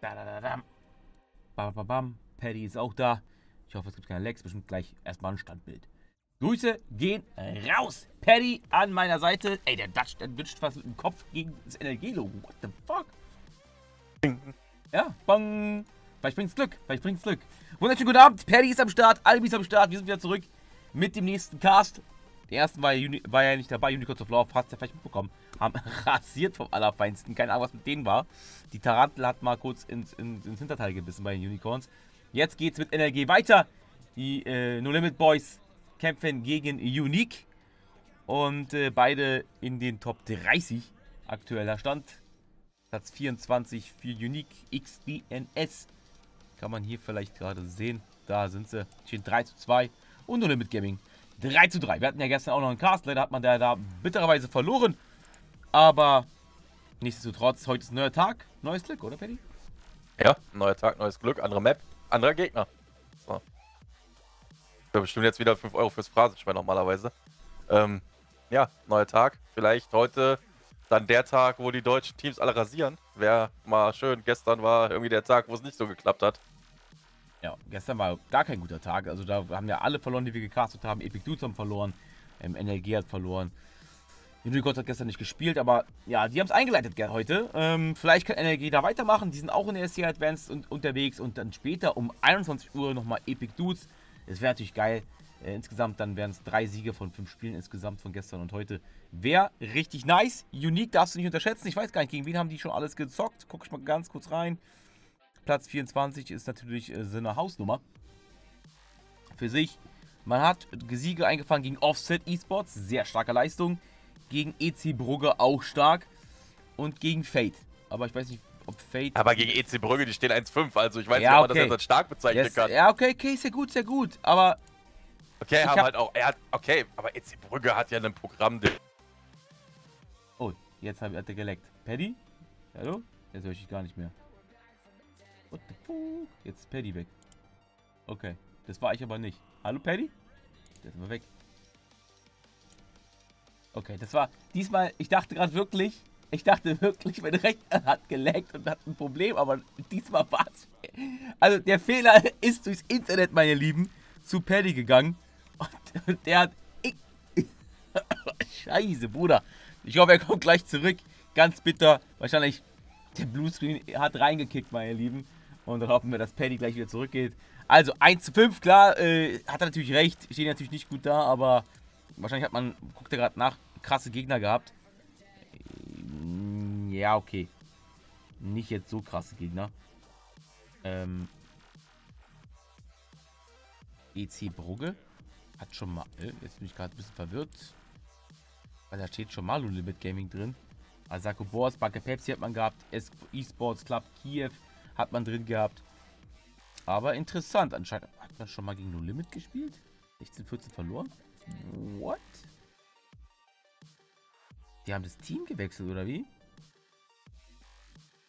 Da, da, da, da. Bam, bam, bam. Paddy ist auch da. Ich hoffe, es gibt keine Lex. Bestimmt gleich erstmal ein Standbild. Grüße gehen raus. Paddy an meiner Seite. Ey, der Dutch, der dutscht fast mit dem Kopf gegen das NLG-Logo. What the fuck? Ja, bang. Vielleicht bringt's Glück. Vielleicht bringt's Glück. Wunderschönen guten Abend. Paddy ist am Start. Albi ist am Start. Wir sind wieder zurück mit dem nächsten Cast. Der ersten war ja, war ja nicht dabei. Unicorns of Love. Hast du ja vielleicht mitbekommen. Haben rasiert vom Allerfeinsten. Keine Ahnung, was mit denen war. Die Tarantel hat mal kurz ins, ins, ins Hinterteil gebissen bei den Unicorns. Jetzt geht's mit NLG weiter. Die äh, No Limit Boys kämpfen gegen Unique. Und äh, beide in den Top 30. Aktueller Stand. Platz 24 für Unique XDNS. Kann man hier vielleicht gerade sehen. Da sind sie. Stehen 3 zu 2. Und No Limit Gaming 3 zu 3. Wir hatten ja gestern auch noch einen Cast. Leider hat man da, da bittererweise verloren. Aber nichtsdestotrotz, heute ist ein neuer Tag. Neues Glück, oder Paddy? Ja, neuer Tag, neues Glück, andere Map, anderer Gegner. So. Ich bestimmt jetzt wieder 5 Euro fürs Phrasenschwein normalerweise. Ähm, ja, neuer Tag. Vielleicht heute dann der Tag, wo die deutschen Teams alle rasieren. Wäre mal schön. Gestern war irgendwie der Tag, wo es nicht so geklappt hat. Ja, gestern war gar kein guter Tag. Also da haben ja alle verloren, die wir gecastet haben. Epic Dudes haben verloren. Ähm, NLG hat verloren. Unicorns hat gestern nicht gespielt, aber ja, die haben es eingeleitet heute. Ähm, vielleicht kann NLG da weitermachen. Die sind auch in der SC Advanced und, unterwegs und dann später um 21 Uhr nochmal Epic Dudes. Das wäre natürlich geil. Äh, insgesamt dann wären es drei Siege von fünf Spielen insgesamt von gestern und heute. Wäre richtig nice. Unique darfst du nicht unterschätzen. Ich weiß gar nicht, gegen wen haben die schon alles gezockt. Guck ich mal ganz kurz rein. Platz 24 ist natürlich äh, so eine Hausnummer. Für sich. Man hat Siege eingefangen gegen Offset Esports. Sehr starke Leistung. Gegen EC Brugge auch stark. Und gegen Fate. Aber ich weiß nicht, ob Fate. Aber gegen EC Brügge, die stehen 1-5. Also ich weiß Ja, nicht, ob man okay. das jetzt als stark bezeichnen Yes, kann. ja, okay, okay, sehr gut, sehr gut. Aber Okay, haben hab- halt auch. Er hat, okay, aber EC Brügge hat ja ein Programm. Oh, jetzt hat er geleckt. Paddy? Hallo? Jetzt höre ich dich gar nicht mehr. What the fuck? Jetzt ist Paddy weg. Okay, das war ich aber nicht. Hallo Paddy? Der ist aber weg. Okay, das war diesmal, ich dachte gerade wirklich, ich dachte wirklich, mein Rechner hat geleckt und hat ein Problem, aber diesmal war es. Also der Fehler ist durchs Internet, meine Lieben, zu Paddy gegangen. Und der hat. Ich, Scheiße, Bruder. Ich hoffe, er kommt gleich zurück. Ganz bitter. Wahrscheinlich der Bluescreen hat reingekickt, meine Lieben. Und dann hoffen wir, dass Paddy gleich wieder zurückgeht. Also 1 zu 5, klar, äh, hat er natürlich recht. Stehen natürlich nicht gut da, aber wahrscheinlich hat man, guckt er gerade nach, krasse Gegner gehabt. Ähm, Ja, okay. Nicht jetzt so krasse Gegner. Ähm, EC Brugge hat schon mal. Äh, jetzt bin ich gerade ein bisschen verwirrt. Weil da steht schon mal Limit Gaming drin. Asako Boas, Banke Pepsi hat man gehabt. Es- eSports Club Kiew hat man drin gehabt. Aber interessant. Anscheinend hat man schon mal gegen No Limit gespielt. 16, 14 verloren. What? Die haben das Team gewechselt, oder wie?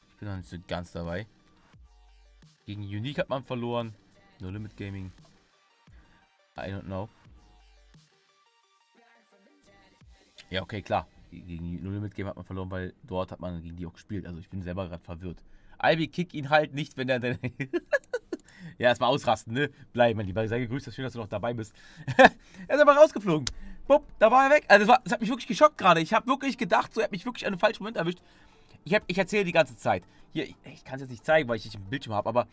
Ich bin noch nicht so ganz dabei. Gegen Unique hat man verloren. No Limit Gaming. I don't know. Ja, okay, klar. Gegen No Limit Game hat man verloren, weil dort hat man gegen die auch gespielt. Also ich bin selber gerade verwirrt. Albi, kick ihn halt nicht, wenn er dann. ja, erstmal ausrasten, ne? Bleib, mein Lieber. Sei gegrüßt, schön, dass du noch dabei bist. er ist aber rausgeflogen. Bupp, da war er weg. Also das, war, das hat mich wirklich geschockt gerade. Ich habe wirklich gedacht, so er hat mich wirklich an einem falschen Moment erwischt. Ich, hab- ich erzähle die ganze Zeit. Hier, ich, ich kann es jetzt nicht zeigen, weil ich nicht im Bildschirm habe, aber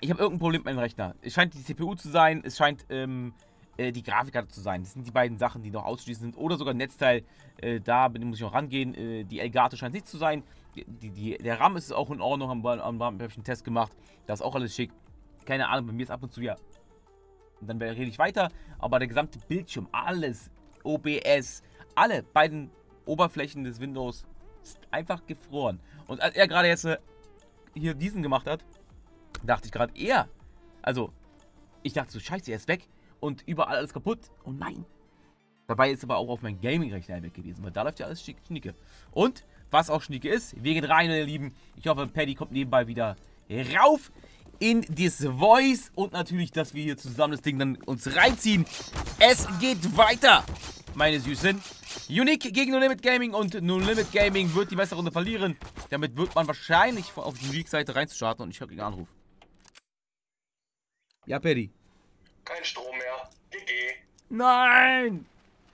ich habe irgendein Problem mit meinem Rechner. Es scheint die CPU zu sein, es scheint ähm, äh, die Grafikkarte zu sein. Das sind die beiden Sachen, die noch auszuschließen sind. Oder sogar ein Netzteil. Äh, da muss ich noch rangehen. Äh, die Elgato scheint nicht zu sein. Die, die, der RAM ist auch in Ordnung. Am ich einen Test gemacht. Das ist auch alles schick. Keine Ahnung, bei mir ist ab und zu ja. Und dann rede ich weiter. Aber der gesamte Bildschirm, alles, OBS, alle beiden Oberflächen des Windows ist einfach gefroren. Und als er gerade jetzt äh, hier diesen gemacht hat, dachte ich gerade, er. Also, ich dachte so, scheiße, er ist weg und überall alles kaputt. Oh nein. Dabei ist aber auch auf meinem Gaming-Rechner weg gewesen, weil da läuft ja alles schick, schnicke. Und, was auch schnicke ist, wir gehen rein, meine Lieben. Ich hoffe, Paddy kommt nebenbei wieder rauf in das Voice und natürlich, dass wir hier zusammen das Ding dann uns reinziehen. Es geht weiter. meine Süßen. Unique gegen No Limit Gaming und No Limit Gaming wird die Messerrunde verlieren. Damit wird man wahrscheinlich auf die Unique-Seite reinzustarten und ich habe den Anruf. Ja, Paddy. Kein Strom mehr. GG. Nein!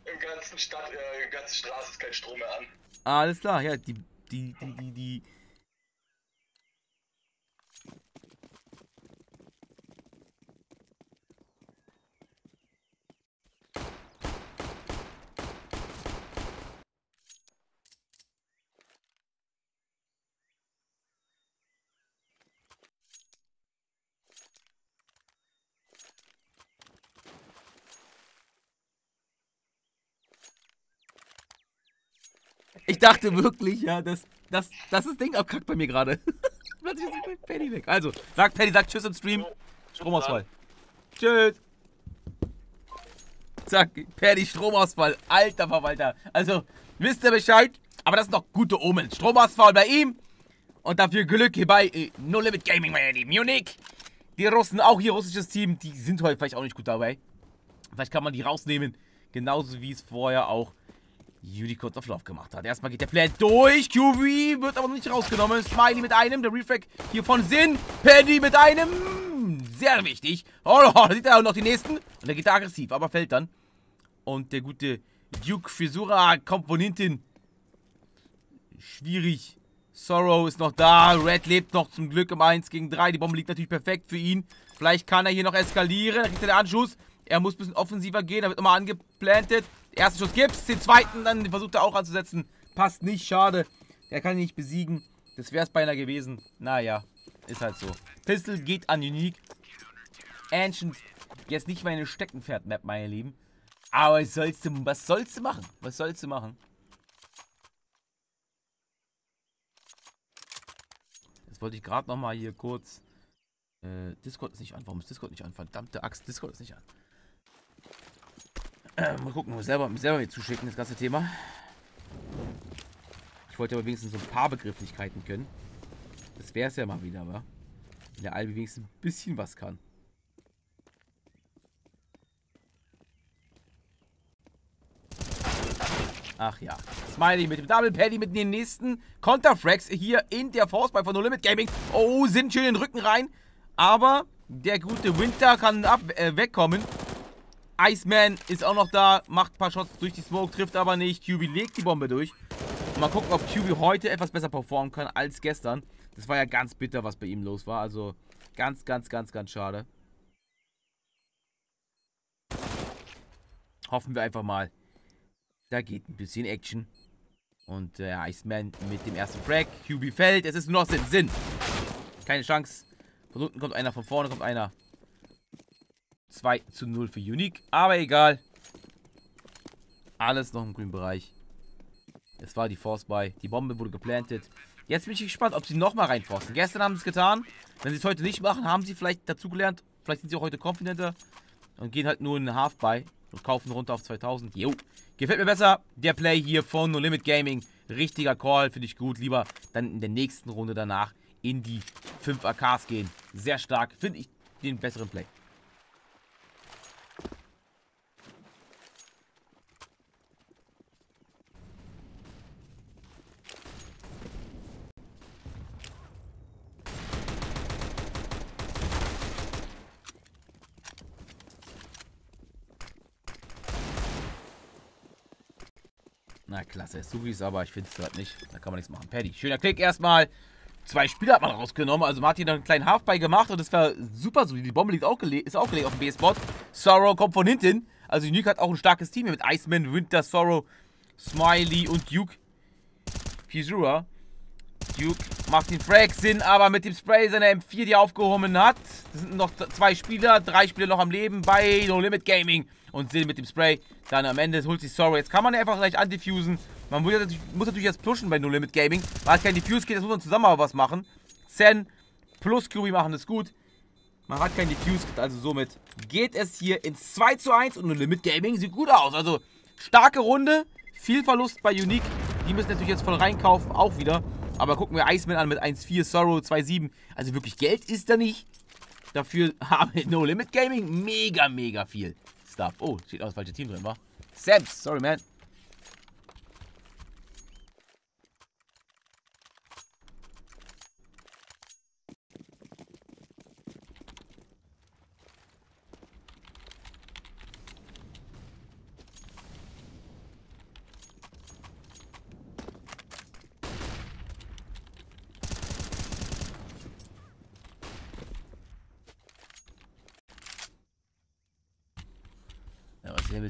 Im ganzen Stadt, äh, im ganzen Straße ist kein Strom mehr an. Alles klar, ja, die, die, die, die, die. Ich dachte wirklich, ja, dass das, das ist Ding abkackt bei mir gerade. Plötzlich ist Paddy weg. Also, sagt Paddy, sagt Tschüss im Stream. Stromausfall. Tschüss. Zack, Paddy, Stromausfall. Alter Verwalter. Also, wisst ihr Bescheid? Aber das sind doch gute Omens. Stromausfall bei ihm. Und dafür Glück hier bei äh, No Limit Gaming, meine Lieben. Munich. Die Russen, auch hier russisches Team, die sind heute vielleicht auch nicht gut dabei. Vielleicht kann man die rausnehmen. Genauso wie es vorher auch Unicorns of Love gemacht hat. Erstmal geht der Plan durch. QB wird aber noch nicht rausgenommen. Smiley mit einem. Der Refrag hier von Sinn. Paddy mit einem. Sehr wichtig. Oh, da sieht er auch noch die nächsten. Und der geht da aggressiv, aber fällt dann. Und der gute Duke Frisura kommt von hinten. Schwierig. Sorrow ist noch da. Red lebt noch zum Glück im 1 gegen 3. Die Bombe liegt natürlich perfekt für ihn. Vielleicht kann er hier noch eskalieren. Da kriegt er den Anschluss. Er muss ein bisschen offensiver gehen. Da wird nochmal angeplantet. Ersten Schuss gibt's. Den zweiten dann versucht er auch anzusetzen. Passt nicht. Schade. Er kann ihn nicht besiegen. Das wäre es beinahe gewesen. Naja. Ist halt so. Pistol geht an Unique. Ancient. Jetzt nicht meine Steckenpferd-Map, meine Lieben. Aber was sollst, du, was sollst du machen? Was sollst du machen? Jetzt wollte ich gerade nochmal hier kurz... Äh, Discord ist nicht an. Warum ist Discord nicht an? Verdammte Axt, Discord ist nicht an. Äh, mal gucken, muss selber, selber mir zuschicken, das ganze Thema. Ich wollte aber wenigstens so ein paar Begrifflichkeiten können. Das wäre es ja mal wieder, aber wenn der Albi wenigstens ein bisschen was kann. Ach ja. Smiley mit dem Double Paddy mit den nächsten Konterfrags hier in der Force bei von No Limit Gaming. Oh, sind schön in den Rücken rein. Aber der gute Winter kann ab, äh, wegkommen. Iceman ist auch noch da, macht ein paar Shots durch die Smoke, trifft aber nicht. QB legt die Bombe durch. Mal gucken, ob QB heute etwas besser performen kann als gestern. Das war ja ganz bitter, was bei ihm los war. Also ganz, ganz, ganz, ganz schade. Hoffen wir einfach mal. Da geht ein bisschen Action. Und der äh, Iceman mit dem ersten Frag. QB fällt. Es ist nur noch Sinn. Sinn. Keine Chance. Von unten kommt einer, von vorne kommt einer. 2 zu 0 für Unique. Aber egal. Alles noch im grünen Bereich. Es war die Force by. Die Bombe wurde geplantet. Jetzt bin ich gespannt, ob sie nochmal reinforsten. Gestern haben sie es getan. Wenn sie es heute nicht machen, haben sie vielleicht dazugelernt. Vielleicht sind sie auch heute confidenter. Und gehen halt nur in Half by. Und kaufen runter auf 2000. Jo. Gefällt mir besser. Der Play hier von No Limit Gaming. Richtiger Call. Finde ich gut. Lieber dann in der nächsten Runde danach in die 5 AKs gehen. Sehr stark. Finde ich den besseren Play. Klasse, so wie es aber ich finde es gerade nicht. Da kann man nichts machen. Paddy, schöner Klick erstmal. Zwei Spieler hat man rausgenommen. Also Martin hat einen kleinen Halfball gemacht und das war super so. Die Bombe liegt auch ist auch gelegt auf dem B-Spot. Sorrow kommt von hinten. Also Unique hat auch ein starkes Team hier mit Iceman, Winter, Sorrow, Smiley und Duke. Pizura. Duke macht den Frag Sinn, aber mit dem Spray seiner M4, die er aufgehoben hat. Das sind noch zwei Spieler, drei Spieler noch am Leben bei No Limit Gaming. Und Sinn mit dem Spray. Dann am Ende holt sich Sorrow. Jetzt kann man einfach gleich andiffusen. Man muss natürlich, muss natürlich jetzt pushen bei No Limit Gaming. Man hat kein Diffuse Kit, jetzt muss man zusammen aber was machen. Zen plus QB machen das gut. Man hat kein Diffuse Kit, also somit geht es hier ins 2 zu 1 und No Limit Gaming sieht gut aus. Also starke Runde, viel Verlust bei Unique. Die müssen natürlich jetzt voll reinkaufen, auch wieder. Aber gucken wir Iceman an mit 1,4, Sorrow 2,7. Also wirklich Geld ist da nicht. Dafür haben wir No Limit Gaming mega, mega viel Stuff. Oh, steht aus, falsche Team drin, war. Sams, sorry, man.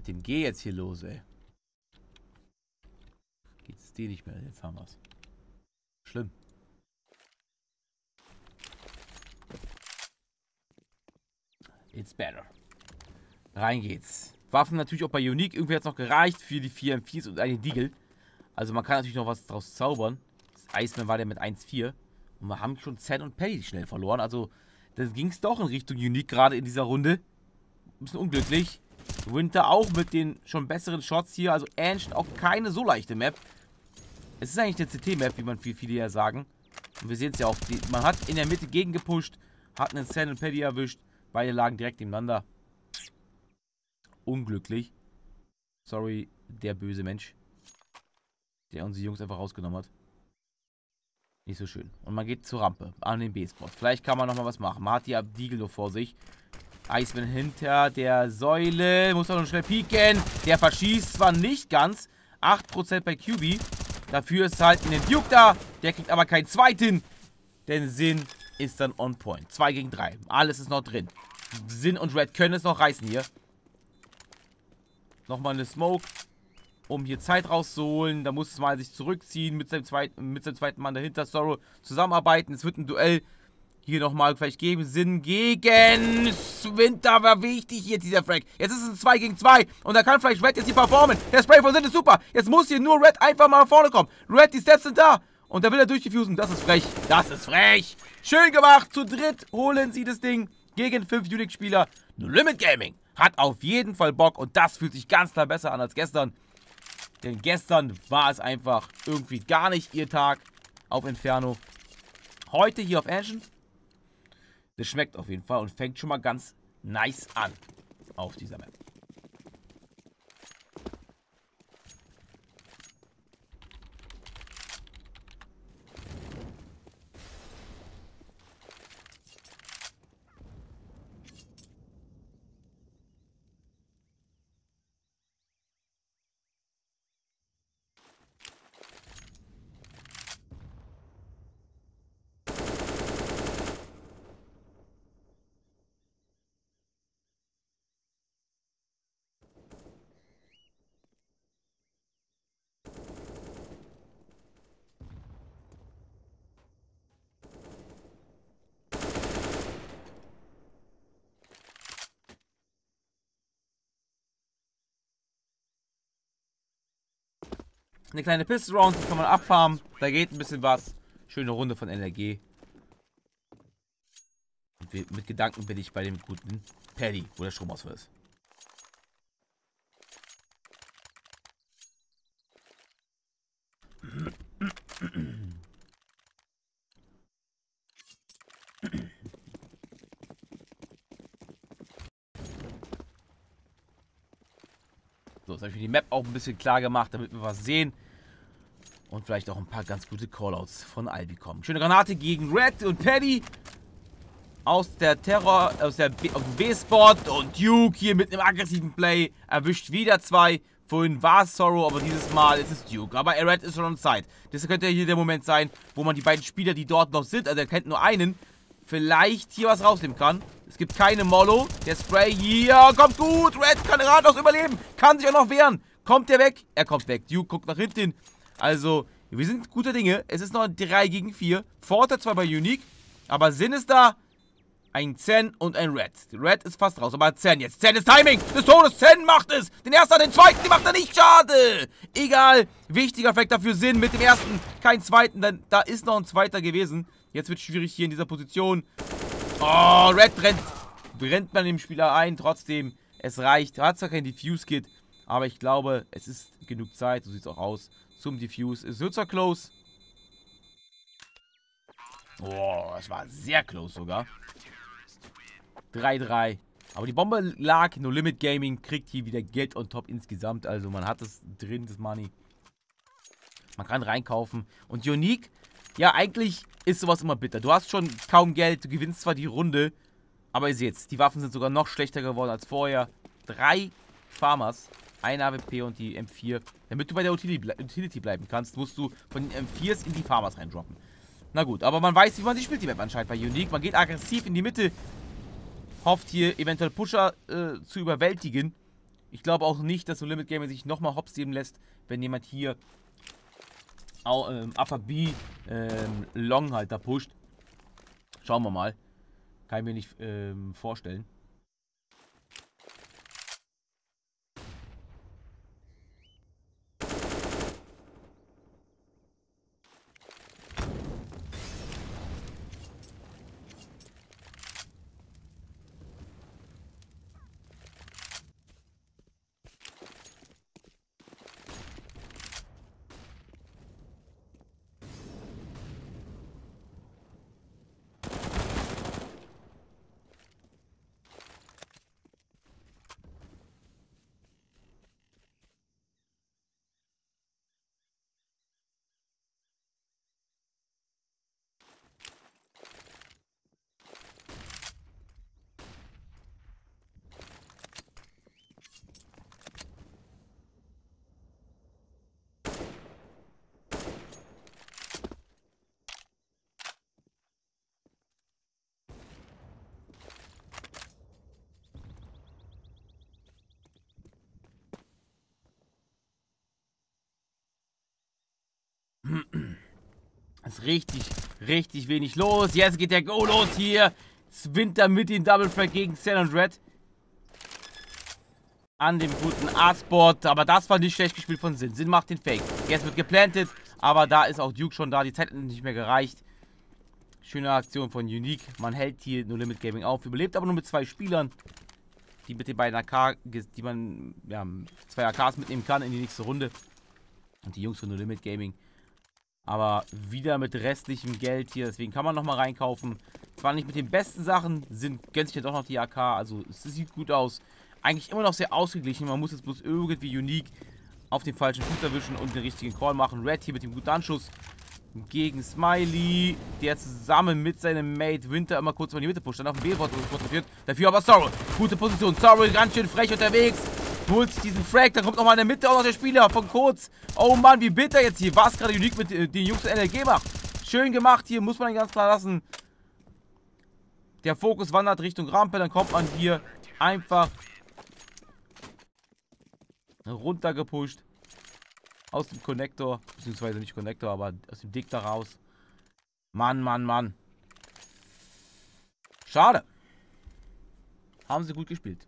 Mit dem G jetzt hier los, ey? Geht's dir nicht mehr? Jetzt haben wir's. Schlimm. It's better. Rein geht's. Waffen natürlich auch bei Unique. Irgendwie hat es noch gereicht für die 4 M4s und eine Deagle. Also man kann natürlich noch was draus zaubern. Das Iceman war der mit 1,4. Und wir haben schon Zen und Paddy schnell verloren. Also das ging es doch in Richtung Unique gerade in dieser Runde. Ein bisschen unglücklich. Winter auch mit den schon besseren Shots hier. Also Ancient auch keine so leichte Map. Es ist eigentlich eine CT-Map, wie man viel, viele ja sagen. Und wir sehen es ja auch. Die, man hat in der Mitte gegengepusht, hat einen Sand und Paddy erwischt. Beide lagen direkt nebeneinander. Unglücklich. Sorry, der böse Mensch. Der unsere Jungs einfach rausgenommen hat. Nicht so schön. Und man geht zur Rampe, an den B-Spot. Vielleicht kann man nochmal was machen. Man hat die Abdiegel nur vor sich. Iceman hinter der Säule. Muss auch noch schnell pieken. Der verschießt zwar nicht ganz. 8% bei QB. Dafür ist halt ein Duke da. Der kriegt aber keinen zweiten. Denn Sinn ist dann on point. 2 gegen 3. Alles ist noch drin. Sinn und Red können es noch reißen hier. Nochmal eine Smoke. Um hier Zeit rauszuholen. Da muss es mal sich zurückziehen. Mit seinem zweiten, mit seinem zweiten Mann dahinter. Sorrow zusammenarbeiten. Es wird ein Duell hier nochmal vielleicht geben. Sinn gegen Winter war wichtig hier, dieser Frag. Jetzt ist es ein 2 gegen 2 und da kann vielleicht Red jetzt hier performen. Der Spray von Sinn ist super. Jetzt muss hier nur Red einfach mal nach vorne kommen. Red, die Steps sind da. Und da will er durchdiffusen. Das ist frech. Das ist frech. Schön gemacht. Zu dritt holen sie das Ding gegen fünf Unique-Spieler. No Limit Gaming hat auf jeden Fall Bock und das fühlt sich ganz klar besser an als gestern. Denn gestern war es einfach irgendwie gar nicht ihr Tag auf Inferno. Heute hier auf Ancient das schmeckt auf jeden Fall und fängt schon mal ganz nice an auf dieser Map. Eine kleine Pistol Round, die kann man abfarmen. Da geht ein bisschen was. Schöne Runde von NRG. Und mit Gedanken bin ich bei dem guten Paddy, wo der Stromausfall ist. So, jetzt habe ich mir die Map auch ein bisschen klar gemacht, damit wir was sehen. Und vielleicht auch ein paar ganz gute Callouts von Albi kommen. Schöne Granate gegen Red und Paddy. Aus der Terror, aus der B, auf dem B-Spot. Und Duke hier mit einem aggressiven Play. Erwischt wieder zwei. Vorhin war es Sorrow, aber dieses Mal ist es Duke. Aber Red ist schon on side. Das könnte hier der Moment sein, wo man die beiden Spieler, die dort noch sind, also er kennt nur einen, vielleicht hier was rausnehmen kann. Es gibt keine Mollo. Der Spray hier kommt gut. Red kann ratlos überleben. Kann sich auch noch wehren. Kommt der weg? Er kommt weg. Duke guckt nach hinten. Also, wir sind guter Dinge. Es ist noch ein 3 gegen 4. Vorteil zwar bei Unique, aber Sinn ist da. Ein Zen und ein Red. Red ist fast raus, aber Zen jetzt. Zen ist Timing des Todes. Zen macht es. Den ersten, den zweiten, den macht er nicht. Schade. Egal. Wichtiger Faktor für Sinn mit dem ersten. Kein zweiten, denn da ist noch ein zweiter gewesen. Jetzt wird es schwierig hier in dieser Position. Oh, Red brennt. Brennt man dem Spieler ein. Trotzdem, es reicht. Hat zwar kein Diffuse-Kit, aber ich glaube, es ist genug Zeit. So sieht es auch aus zum Diffuse. Wird zwar close. Oh, es war sehr close sogar. 3-3. Aber die Bombe lag, No Limit Gaming kriegt hier wieder Geld on top insgesamt. Also man hat es drin, das Money. Man kann reinkaufen. Und Unique, ja eigentlich ist sowas immer bitter. Du hast schon kaum Geld, du gewinnst zwar die Runde, aber ihr seht die Waffen sind sogar noch schlechter geworden als vorher. Drei Farmers, ein AWP und die M4. Damit du bei der Utility bleiben kannst, musst du von den M4s in die Farmers reindroppen. Na gut, aber man weiß, wie man sie spielt, die Map anscheinend bei Unique. Man geht aggressiv in die Mitte, hofft hier eventuell Pusher äh, zu überwältigen. Ich glaube auch nicht, dass so Limit Gamer sich nochmal hops geben lässt, wenn jemand hier auch, ähm, Upper B ähm, Long halt da pusht. Schauen wir mal. Kann ich mir nicht ähm, vorstellen. Ist richtig, richtig wenig los. Jetzt geht der Go los hier. Winter mit dem Double Frag gegen Sand und Red. An dem guten A-Spot. Aber das war nicht schlecht gespielt von Sin. Sin macht den Fake. Jetzt wird geplantet. Aber da ist auch Duke schon da. Die Zeit hat nicht mehr gereicht. Schöne Aktion von Unique. Man hält hier nur Limit Gaming auf. Überlebt aber nur mit zwei Spielern. Die mit den beiden AK, die man, ja, zwei AKs mitnehmen kann in die nächste Runde. Und die Jungs von No Limit Gaming aber wieder mit restlichem Geld hier. Deswegen kann man nochmal reinkaufen. Zwar nicht mit den besten Sachen, sind gönnt sich ja doch noch die AK. Also es sieht gut aus. Eigentlich immer noch sehr ausgeglichen. Man muss jetzt bloß irgendwie unique auf den falschen Fuß erwischen und den richtigen Call machen. Red hier mit dem guten Anschuss gegen Smiley, der zusammen mit seinem Mate Winter immer kurz in die Mitte pusht, dann auf den B-Bot transportiert. Dafür aber Sorrow. Gute Position. Sorrow ganz schön frech unterwegs sich diesen Frag. Dann kommt nochmal in der Mitte auch noch der Spieler von Kurz. Oh Mann, wie bitter jetzt hier. Was gerade unique mit äh, den Jungs der NLG macht. Schön gemacht hier, muss man ganz klar lassen. Der Fokus wandert Richtung Rampe. Dann kommt man hier einfach runtergepusht. Aus dem Connector. Beziehungsweise nicht Connector, aber aus dem Dick da raus. Mann, Mann, Mann. Schade. Haben sie gut gespielt.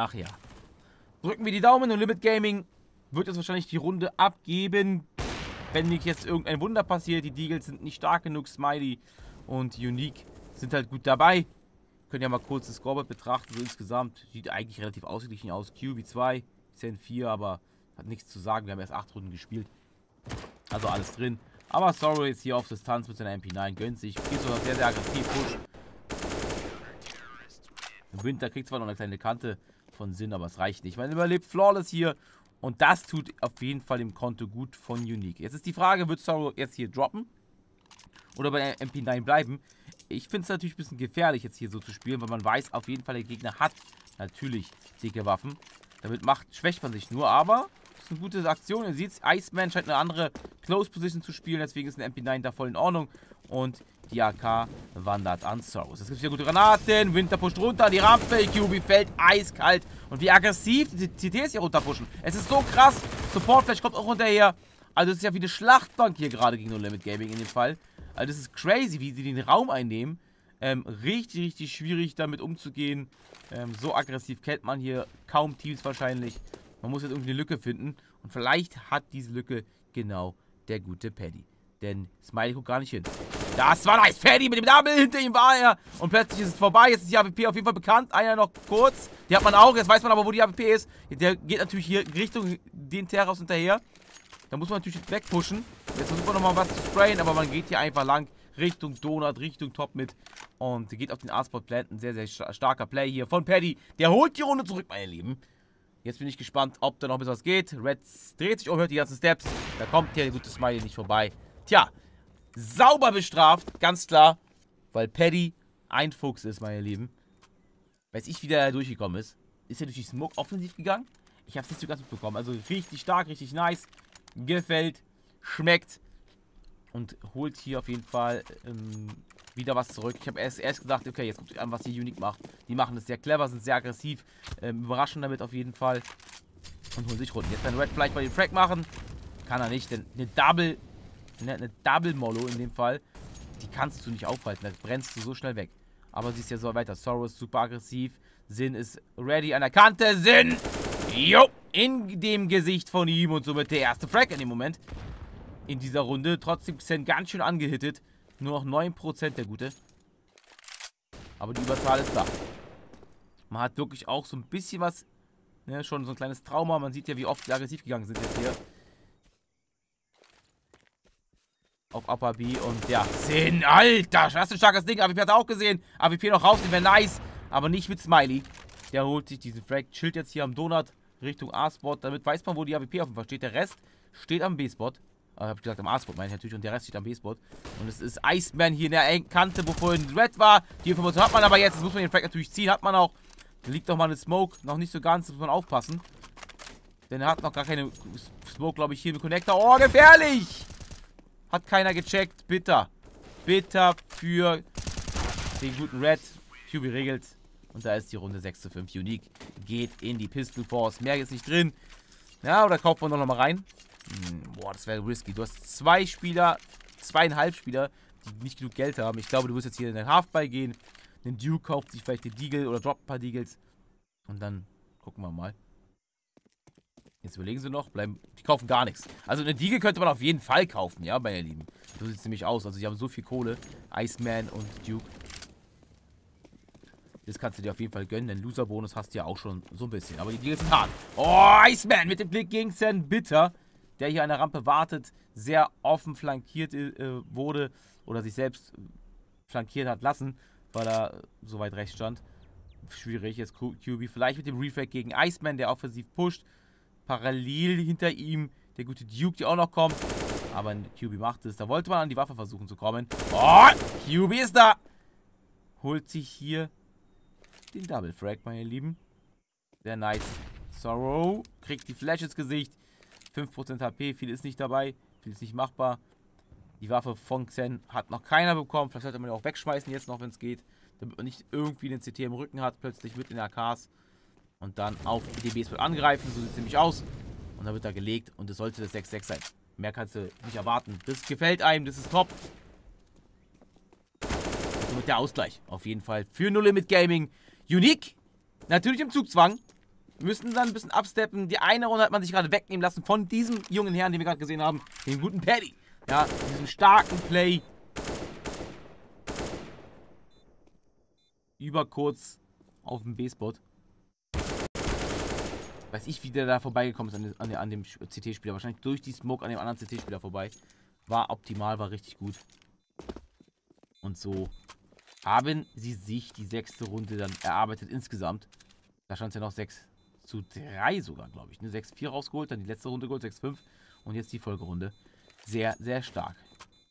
Ach ja. Drücken wir die Daumen und Limit Gaming wird jetzt wahrscheinlich die Runde abgeben. Wenn nicht jetzt irgendein Wunder passiert. Die Deagles sind nicht stark genug. Smiley und Unique sind halt gut dabei. Können ja mal kurz das Scoreboard betrachten. So insgesamt sieht eigentlich relativ ausgeglichen aus. QB 2, Zen 4, aber hat nichts zu sagen. Wir haben erst 8 Runden gespielt. Also alles drin. Aber Sorrow jetzt hier auf Distanz mit seiner MP9 gönnt sich. Geht sogar sehr, sehr aggressiv. Push. Winter kriegt zwar noch eine kleine Kante, von Sinn, aber es reicht nicht. Man überlebt Flawless hier und das tut auf jeden Fall dem Konto gut von Unique. Jetzt ist die Frage, wird Sorrow jetzt hier droppen oder bei MP9 bleiben? Ich finde es natürlich ein bisschen gefährlich jetzt hier so zu spielen, weil man weiß auf jeden Fall, der Gegner hat natürlich dicke Waffen. Damit macht, schwächt man sich nur, aber das ist eine gute Aktion. Ihr seht, Iceman scheint eine andere Close Position zu spielen, deswegen ist ein MP9 da voll in Ordnung. Und die AK wandert an Soros. Es gibt hier gute Granaten. Winter pusht runter. Die Rampe. QB fällt eiskalt. Und wie aggressiv die CTs hier runterpushen. Es ist so krass. Support Flash kommt auch runterher. Also es ist ja wie eine Schlachtbank hier gerade gegen No Limit Gaming in dem Fall. Also das ist crazy, wie sie den Raum einnehmen. Ähm, richtig, richtig schwierig damit umzugehen. Ähm, so aggressiv kennt man hier kaum Teams wahrscheinlich. Man muss jetzt irgendwie eine Lücke finden. Und vielleicht hat diese Lücke genau der gute Paddy. Denn Smiley guckt gar nicht hin. Das war nice. Paddy mit dem Double. Hinter ihm war er. Und plötzlich ist es vorbei. Jetzt ist die AWP auf jeden Fall bekannt. Einer noch kurz. Die hat man auch. Jetzt weiß man aber, wo die AWP ist. Der geht natürlich hier Richtung den Terraus hinterher. Da muss man natürlich wegpushen. Jetzt versucht man nochmal was zu sprayen. Aber man geht hier einfach lang. Richtung Donut, Richtung Top mit. Und geht auf den A-Spot planten. Sehr, sehr starker Play hier von Paddy. Der holt die Runde zurück, meine Lieben. Jetzt bin ich gespannt, ob da noch ein bisschen was geht. Red dreht sich um, hört die ganzen Steps. Da kommt der gute Smiley nicht vorbei. Tja, sauber bestraft, ganz klar. Weil Paddy ein Fuchs ist, meine Lieben. Weiß ich, wie der durchgekommen ist. Ist er durch die Smoke offensiv gegangen? Ich habe es nicht so ganz mitbekommen. Also richtig stark, richtig nice. Gefällt, schmeckt. Und holt hier auf jeden Fall ähm, wieder was zurück. Ich habe erst, erst gesagt, okay, jetzt guckt euch an, was die Unique macht. Die machen das sehr clever, sind sehr aggressiv, ähm, überraschen damit auf jeden Fall. Und holen sich Runden. Jetzt kann Red vielleicht mal den Frag machen. Kann er nicht, denn eine Double, eine, eine Double Mollo in dem Fall, die kannst du nicht aufhalten. Da brennst du so schnell weg. Aber sie ist ja so weiter. Sorrow ist super aggressiv. Sin ist ready an der Kante. Sin! Jo! In dem Gesicht von ihm und somit der erste Frag in dem Moment. In dieser Runde. Trotzdem Xen ganz schön angehittet. Nur noch 9% der Gute. Aber die Überzahl ist da. Man hat wirklich auch so ein bisschen was, ne, schon so ein kleines Trauma. Man sieht ja, wie oft sie aggressiv gegangen sind jetzt hier. Auf Upper B und ja, 10, Alter, das ist ein starkes Ding. AWP hat er auch gesehen. AWP noch raus, wäre nice. Aber nicht mit Smiley. Der holt sich diesen Frag, chillt jetzt hier am Donut Richtung A-Spot. Damit weiß man, wo die AWP auf dem Fall steht. Der Rest steht am B-Spot. Äh, hab ich gesagt, am A-Spot meine ich natürlich. Und der Rest steht am B-Spot. Und es ist Iceman hier in der Kante, wo vorhin Red war. Die Information hat man aber jetzt. Jetzt muss man den Frag natürlich ziehen. Hat man auch. Da liegt noch mal eine Smoke. Noch nicht so ganz. Muss man aufpassen. Denn er hat noch gar keine Smoke, glaube ich, hier im Connector. Oh, gefährlich! Hat keiner gecheckt. Bitter. Bitter für den guten Red. QB regelt. Und da ist die Runde 6 zu 5. Unique geht in die Pistol Force. Mehr ist nicht drin. Ja, oder kauft man noch mal rein? Hm, boah, das wäre risky. Du hast zwei Spieler, zweieinhalb Spieler, die nicht genug Geld haben. Ich glaube, du wirst jetzt hier in den Halfball gehen. Den Duke kauft sich vielleicht den Deagle oder droppt ein paar Deagles. Und dann gucken wir mal. Jetzt überlegen sie noch, bleiben. Die kaufen gar nichts. Also eine Deagle könnte man auf jeden Fall kaufen, ja, meine Lieben. So sieht es nämlich aus. Also sie haben so viel Kohle. Iceman und Duke. Das kannst du dir auf jeden Fall gönnen, denn Loser-Bonus hast du ja auch schon so ein bisschen. Aber die Deagles sind hart. Oh, Iceman mit dem Blick gegen Zen. Bitter der hier an der Rampe wartet, sehr offen flankiert äh, wurde oder sich selbst flankiert hat lassen, weil er so weit rechts stand. Schwierig jetzt QB. Vielleicht mit dem Refract gegen Iceman, der offensiv pusht. Parallel hinter ihm der gute Duke, der auch noch kommt. Aber QB macht es. Da wollte man an die Waffe versuchen zu kommen. Oh, QB ist da. Holt sich hier den Double Frag, meine Lieben. Sehr nice. Sorrow kriegt die Flash ins Gesicht. 5% HP, viel ist nicht dabei, viel ist nicht machbar. Die Waffe von Xen hat noch keiner bekommen. Vielleicht sollte man ja auch wegschmeißen jetzt noch, wenn es geht. Damit man nicht irgendwie den CT im Rücken hat, plötzlich mit den AKs. Und dann auf DBs wird angreifen, so sieht es nämlich aus. Und dann wird er gelegt und es sollte das 6-6 sein. Mehr kannst du nicht erwarten. Das gefällt einem, das ist top. Somit der Ausgleich. Auf jeden Fall für No Limit Gaming. Unique. Natürlich im Zugzwang müssen dann ein bisschen absteppen. Die eine Runde hat man sich gerade wegnehmen lassen von diesem jungen Herrn, den wir gerade gesehen haben, dem guten Paddy. Ja, diesen starken Play. Über kurz auf dem B-Spot. Weiß ich, wie der da vorbeigekommen ist an, an dem CT-Spieler. Wahrscheinlich durch die Smoke an dem anderen CT-Spieler vorbei. War optimal, war richtig gut. Und so haben sie sich die sechste Runde dann erarbeitet insgesamt. Da stand es ja noch 6 zu 3 sogar, glaube ich. Ne? 6-4 rausgeholt, dann die letzte Runde geholt, 6-5 und jetzt die Folgerunde. Sehr, sehr stark.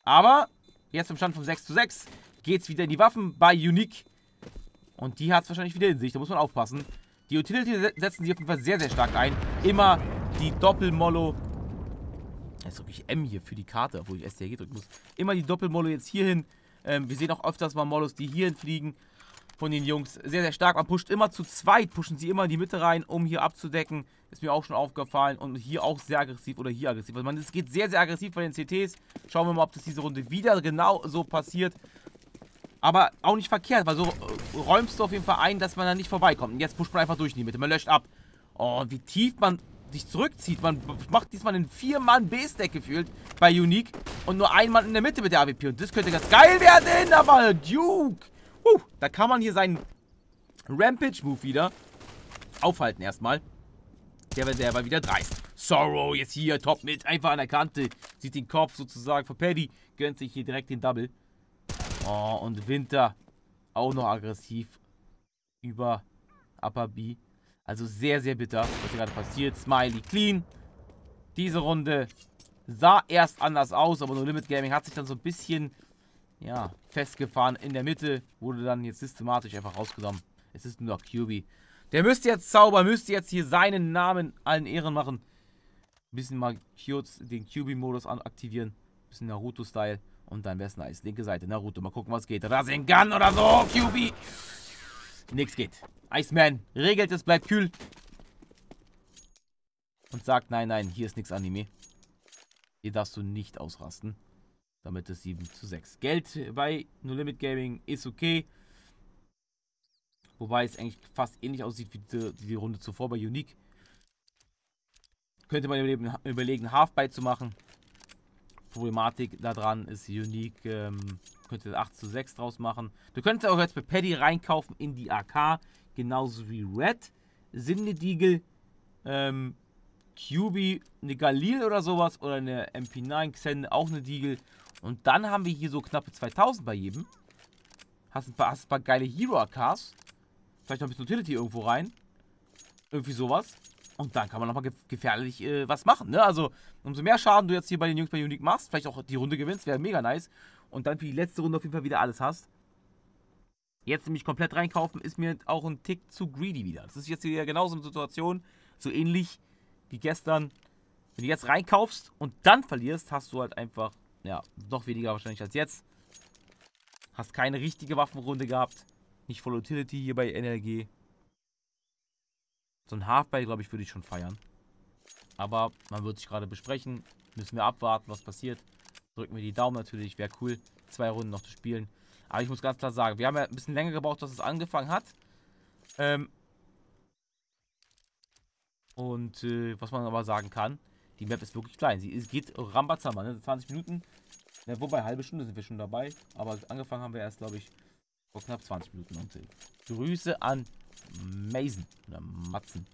Aber jetzt im Stand von 6 zu 6 geht es wieder in die Waffen bei Unique. Und die hat es wahrscheinlich wieder in sich, da muss man aufpassen. Die Utility setzen sie auf jeden Fall sehr, sehr stark ein. Immer die Doppelmollo. Jetzt drücke ich M hier für die Karte, obwohl ich STRG drücken muss. Immer die Doppelmollo jetzt hierhin. Ähm, wir sehen auch öfters mal Mollos, die hierhin fliegen von den Jungs sehr, sehr stark. Man pusht immer zu zweit, pushen sie immer in die Mitte rein, um hier abzudecken. Ist mir auch schon aufgefallen. Und hier auch sehr aggressiv oder hier aggressiv. Also man, es geht sehr, sehr aggressiv bei den CTs. Schauen wir mal, ob das diese Runde wieder genau so passiert. Aber auch nicht verkehrt, weil so äh, räumst du auf jeden Fall ein, dass man da nicht vorbeikommt. Und jetzt pusht man einfach durch in die Mitte. Man löscht ab. Oh, wie tief man sich zurückzieht. Man macht diesmal einen 4-Mann B-Stack gefühlt bei Unique und nur ein Mann in der Mitte mit der AWP. Und das könnte ganz geil werden, aber Duke. Uh, da kann man hier seinen Rampage-Move wieder aufhalten erstmal. Der, der war wieder dreist. Sorrow jetzt hier, top mit, einfach an der Kante. Sieht den Kopf sozusagen von Paddy. Gönnt sich hier direkt den Double. Oh, und Winter auch noch aggressiv über Upper B. Also sehr, sehr bitter, was hier gerade passiert. Smiley clean. Diese Runde sah erst anders aus, aber No Limit Gaming hat sich dann so ein bisschen ja, festgefahren in der Mitte. Wurde dann jetzt systematisch einfach rausgenommen. Es ist nur noch QB. Der müsste jetzt zaubern, müsste jetzt hier seinen Namen allen Ehren machen. Ein bisschen mal kurz den QB-Modus aktivieren. Ein bisschen Naruto-Style. Und dann wäre es nice. Linke Seite, Naruto. Mal gucken, was geht. Rasengan oder so. QB. Nix geht. Iceman regelt es, bleibt kühl. Und sagt, nein, nein, hier ist nichts Anime. Hier darfst du nicht ausrasten. Damit ist 7 zu 6. Geld bei No Limit Gaming ist okay. Wobei es eigentlich fast ähnlich aussieht wie die, die Runde zuvor bei Unique. Könnte man überlegen, überlegen Halfbite zu machen. Problematik daran ist Unique, ähm, könnte 8 zu 6 draus machen. Du könntest auch jetzt bei Paddy reinkaufen in die AK, genauso wie Red, Sinnedigel, ähm, QB, eine Galil oder sowas oder eine MP9 Xen, auch eine Deagle. Und dann haben wir hier so knappe 2000 bei jedem. Hast ein paar, hast ein paar geile Hero-AKs. Vielleicht noch ein bisschen Utility irgendwo rein. Irgendwie sowas. Und dann kann man nochmal gefährlich äh, was machen. Ne? Also, umso mehr Schaden du jetzt hier bei den Jungs bei Unique machst, vielleicht auch die Runde gewinnst, wäre mega nice. Und dann für die letzte Runde auf jeden Fall wieder alles hast. Jetzt nämlich komplett reinkaufen, ist mir auch ein Tick zu greedy wieder. Das ist jetzt hier genauso eine Situation, so ähnlich wie gestern. Wenn du jetzt reinkaufst und dann verlierst, hast du halt einfach, ja, noch weniger wahrscheinlich als jetzt. Hast keine richtige Waffenrunde gehabt. Nicht voll Utility hier bei NLG. So ein Halfball, glaube ich, würde ich schon feiern. Aber man wird sich gerade besprechen. Müssen wir abwarten, was passiert. Drücken wir die Daumen natürlich. Wäre cool, zwei Runden noch zu spielen. Aber ich muss ganz klar sagen, wir haben ja ein bisschen länger gebraucht, dass es angefangen hat. Ähm und äh, was man aber sagen kann, die Map ist wirklich klein. Sie geht Rambazamba, ne? 20 Minuten. Ja, wobei, halbe Stunde sind wir schon dabei. Aber angefangen haben wir erst, glaube ich, vor knapp 20 Minuten. Und äh, Grüße an Mason oder Matzen.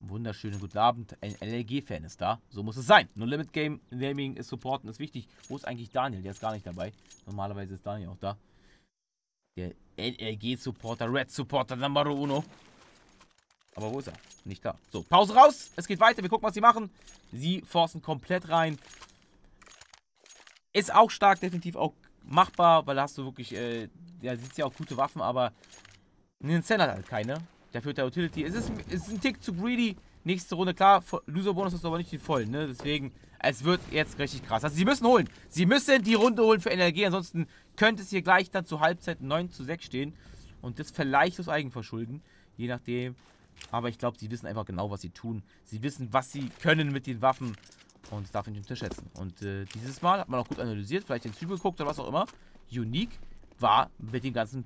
Wunderschönen guten Abend. Ein LLG-Fan ist da. So muss es sein. No Limit Game Naming ist supporten ist wichtig. Wo ist eigentlich Daniel? Der ist gar nicht dabei. Normalerweise ist Daniel auch da. Der LLG-Supporter, Red-Supporter Number Uno. Aber wo ist er? Nicht da. So, Pause raus. Es geht weiter. Wir gucken, was sie machen. Sie forcen komplett rein. Ist auch stark, definitiv auch machbar, weil da hast du wirklich, äh, ja, sieht ja auch gute Waffen, aber einen Zen hat halt keine. Der führt der Utility. Es ist, es ist ein Tick zu greedy. Nächste Runde, klar, Loser-Bonus ist aber nicht die vollen, ne? Deswegen, es wird jetzt richtig krass. Also, sie müssen holen. Sie müssen die Runde holen für NLG. Ansonsten könnte es hier gleich dann zur Halbzeit 9 zu 6 stehen. Und das vielleicht aus Eigenverschulden. Je nachdem. Aber ich glaube, sie wissen einfach genau, was sie tun. Sie wissen, was sie können mit den Waffen. Und das darf ich nicht unterschätzen. Und äh, dieses Mal hat man auch gut analysiert, vielleicht den Stream geguckt oder was auch immer. Unique war mit dem ganzen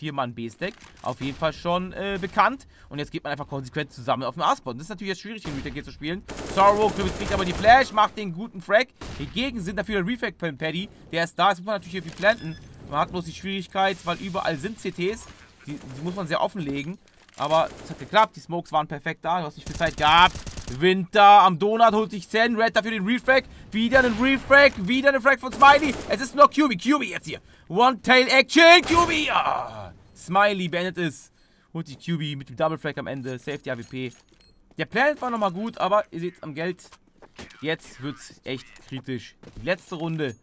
4-Mann-B-Stack auf jeden Fall schon äh, bekannt. Und jetzt geht man einfach konsequent zusammen auf den A-Spot. Das ist natürlich jetzt schwierig, den Retake zu spielen. Sorrow kriegt aber die Flash, macht den guten Frag. Hingegen sind dafür der Refract Paddy. Der ist da, jetzt muss man natürlich hier viel planten. Man hat bloß die Schwierigkeit, weil überall sind CTs. Die, die muss man sehr offenlegen. Aber es hat geklappt, die Smokes waren perfekt da. Du hast nicht viel Zeit gehabt. Winter am Donut holt sich Zen. Red dafür den Refrag. Wieder einen Refrag. Wieder eine Frag von Smiley. Es ist nur QB. QB jetzt hier. One-Tail-Action. QB. Ah. Smiley beendet es. Holt sich QB mit dem Double Frag am Ende. Safety AWP. Der Plan war nochmal gut, aber ihr seht am Geld. Jetzt wird es echt kritisch. Die letzte Runde.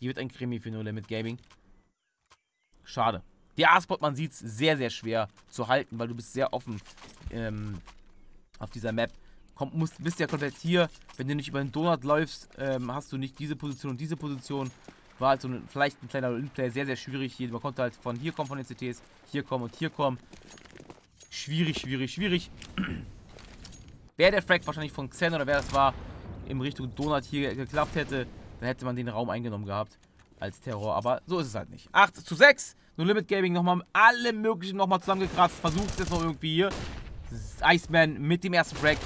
Die wird ein Krimi für No Limit Gaming. Schade. Der A-Spot, man sieht es, sehr, sehr schwer zu halten, weil du bist sehr offen ähm, auf dieser Map. Komm, musst, bist ja komplett hier. Wenn du nicht über den Donut läufst, ähm, hast du nicht diese Position und diese Position. War halt so ein, vielleicht ein kleiner Inplay, sehr, sehr schwierig. Hier, man konnte halt von hier kommen, von den CTs, hier kommen und hier kommen. Schwierig, schwierig, schwierig. Wäre der Frag wahrscheinlich von Xen oder wer das war, in Richtung Donut hier geklappt hätte, dann hätte man den Raum eingenommen gehabt. als Terror, aber so ist es halt nicht. 8 zu 6. No Limit Gaming nochmal alle möglichen nochmal zusammengekratzt. Versucht es noch irgendwie hier. Iceman mit dem ersten Frag.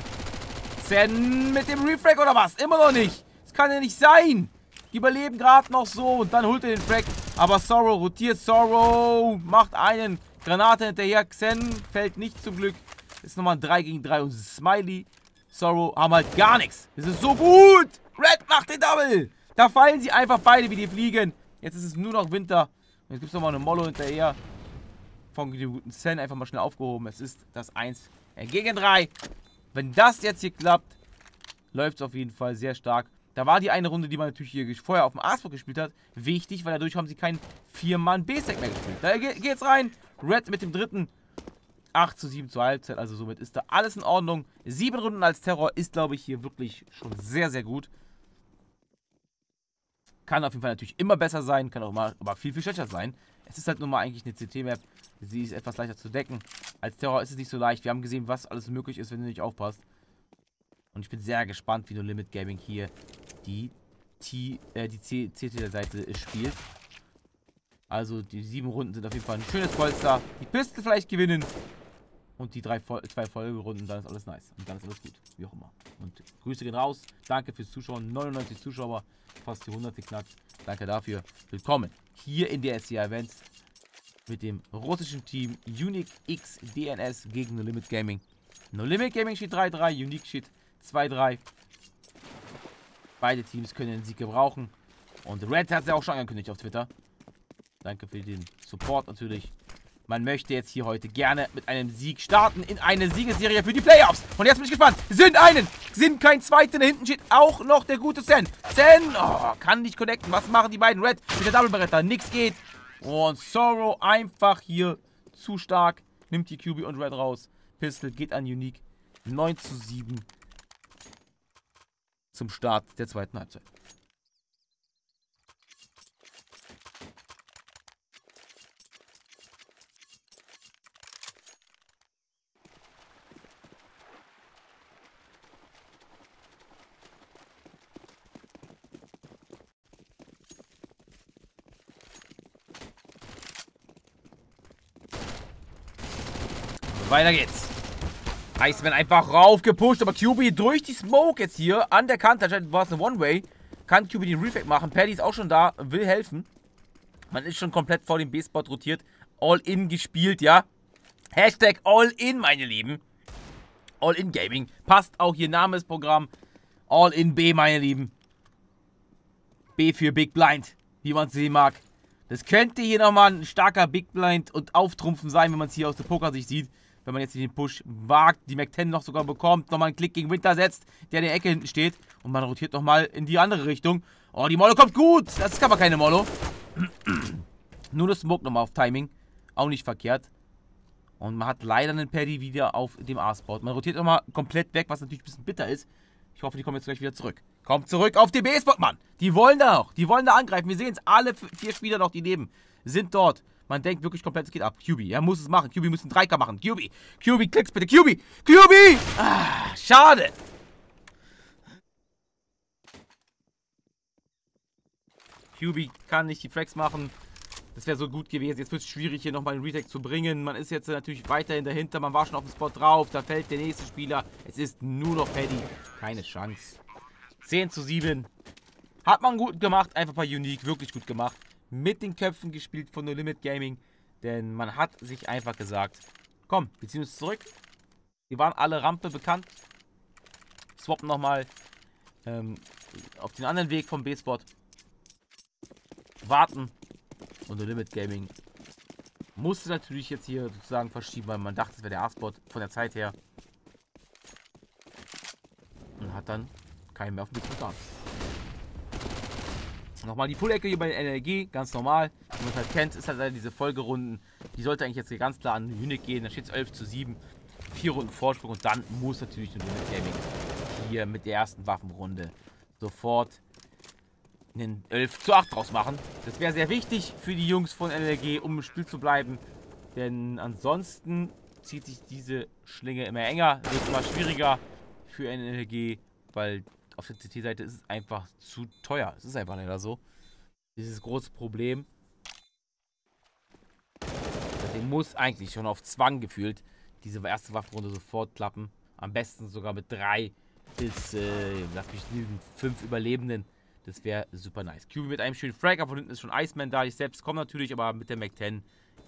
Zen mit dem Refrag oder was? Immer noch nicht. Das kann ja nicht sein. Die überleben gerade noch so und dann holt er den Frag. Aber Sorrow rotiert. Sorrow macht einen. Granate hinterher. Xen fällt nicht zum Glück. Ist nochmal ein 3 gegen 3 und Smiley. Sorrow haben halt gar nichts. Das ist so gut. Red macht den Double. Da fallen sie einfach beide wie die Fliegen. Jetzt ist es nur noch Winter. Jetzt gibt es nochmal eine Mollo hinterher. Von guten Sen einfach mal schnell aufgehoben. Es ist das 1 gegen 3. Wenn das jetzt hier klappt, läuft es auf jeden Fall sehr stark. Da war die eine Runde, die man natürlich hier vorher auf dem Arsburg gespielt hat, wichtig, weil dadurch haben sie keinen 4-Mann B-Stack mehr gespielt. Da geht's rein. Red mit dem dritten. 8 zu 7 zur Halbzeit, also somit ist da alles in Ordnung. Sieben Runden als Terror ist, glaube ich, hier wirklich schon sehr, sehr gut. Kann auf jeden Fall natürlich immer besser sein, kann auch mal aber viel, viel schlechter sein. Es ist halt nun mal eigentlich eine CT-Map. Sie ist etwas leichter zu decken. Als Terror ist es nicht so leicht. Wir haben gesehen, was alles möglich ist, wenn du nicht aufpasst. Und ich bin sehr gespannt, wie No Limit Gaming hier die, äh, die CT-Seite spielt. Also die sieben Runden sind auf jeden Fall ein schönes Polster. Die Piste vielleicht gewinnen. Und die drei, zwei Folgerunden, dann ist alles nice. Und dann ist alles gut. Wie auch immer. Und Grüße gehen raus. Danke fürs Zuschauen. 99 Zuschauer. Fast die 100 geknackt. Danke dafür. Willkommen hier in der SCA Events mit dem russischen Team Unique X DNS gegen No Limit Gaming. No Limit Gaming steht 3-3, Unique steht 2-3. Beide Teams können den Sieg gebrauchen. Und Red hat es ja auch schon angekündigt auf Twitter. Danke für den Support natürlich. Man möchte jetzt hier heute gerne mit einem Sieg starten in eine Siegesserie für die Playoffs. Und jetzt bin ich gespannt. Sind einen, sind kein Zweiter. Da hinten steht auch noch der gute Zen. Zen, oh, kann nicht connecten. Was machen die beiden Red mit der Double Beretta? Nix geht. Und Sorrow einfach hier zu stark. Nimmt die QB und Red raus. Pistol geht an Unique. 9 zu 7 zum Start der zweiten Halbzeit. Weiter geht's. Iceman einfach raufgepusht, aber QB durch die Smoke jetzt hier an der Kante. Anscheinend war es eine One-Way. Kann QB den Reflect machen. Paddy ist auch schon da, will helfen. Man ist schon komplett vor dem B-Spot rotiert. All-in gespielt, ja. Hashtag All-in, meine Lieben. All-in Gaming. Passt auch hier Name des Programms. All-in B, meine Lieben. B für Big Blind, wie man es sehen mag. Das könnte hier nochmal ein starker Big Blind und Auftrumpfen sein, wenn man es hier aus der Poker-Sicht sieht wenn man jetzt den Push wagt, die Mac 10 noch sogar bekommt, nochmal einen Klick gegen Winter setzt, der in der Ecke hinten steht und man rotiert nochmal in die andere Richtung. Oh, die Mollo kommt gut. Das ist aber keine Mollo. Nur das Smoke nochmal auf Timing. Auch nicht verkehrt. Und man hat leider einen Paddy wieder auf dem A-Spot. Man rotiert nochmal komplett weg, was natürlich ein bisschen bitter ist. Ich hoffe, die kommen jetzt gleich wieder zurück. Kommt zurück auf den B-Spot, Mann. Die wollen da noch. Die wollen da angreifen. Wir sehen es. Alle vier Spieler noch, die leben, sind dort. Man denkt wirklich komplett, es geht ab. QB, er muss es machen. QB muss einen 3K machen. QB, QB, klicks bitte. QB, QB! Ah, schade. QB kann nicht die Frags machen. Das wäre so gut gewesen. Jetzt wird es schwierig, hier nochmal einen Retake zu bringen. Man ist jetzt natürlich weiterhin dahinter. Man war schon auf dem Spot drauf. Da fällt der nächste Spieler. Es ist nur noch Paddy. Keine Chance. 10 zu 7. Hat man gut gemacht. Einfach bei Unique. Wirklich gut gemacht mit den Köpfen gespielt von No Limit Gaming. Denn man hat sich einfach gesagt, komm, wir ziehen uns zurück. Wir waren alle Rampe bekannt. Swappen nochmal ähm, auf den anderen Weg vom B-Spot. Warten. Und No Limit Gaming musste natürlich jetzt hier sozusagen verschieben, weil man dachte, es wäre der A-Spot von der Zeit her. Und hat dann keinen mehr auf dem B-Spot Nochmal die Full-Ecke hier bei NLG, ganz normal. Wie man es halt kennt, ist halt diese Folgerunden. Die sollte eigentlich jetzt hier ganz klar an Unique gehen. Da steht es 11 zu 7. Vier Runden Vorsprung und dann muss natürlich nur Unit Gaming hier mit der ersten Waffenrunde sofort einen 11 zu 8 draus machen. Das wäre sehr wichtig für die Jungs von NLG, um im Spiel zu bleiben. Denn ansonsten zieht sich diese Schlinge immer enger, wird immer schwieriger für NLG, weil auf der CT-Seite ist es einfach zu teuer. Es ist einfach leider so. dieses große Problem. Den muss eigentlich schon auf Zwang gefühlt diese erste Waffenrunde sofort klappen. Am besten sogar mit drei bis, äh, lass mich lügen, fünf Überlebenden. Das wäre super nice. QB mit einem schönen Frag, von hinten ist schon Iceman da. Ich selbst komme natürlich, aber mit der Mac 10,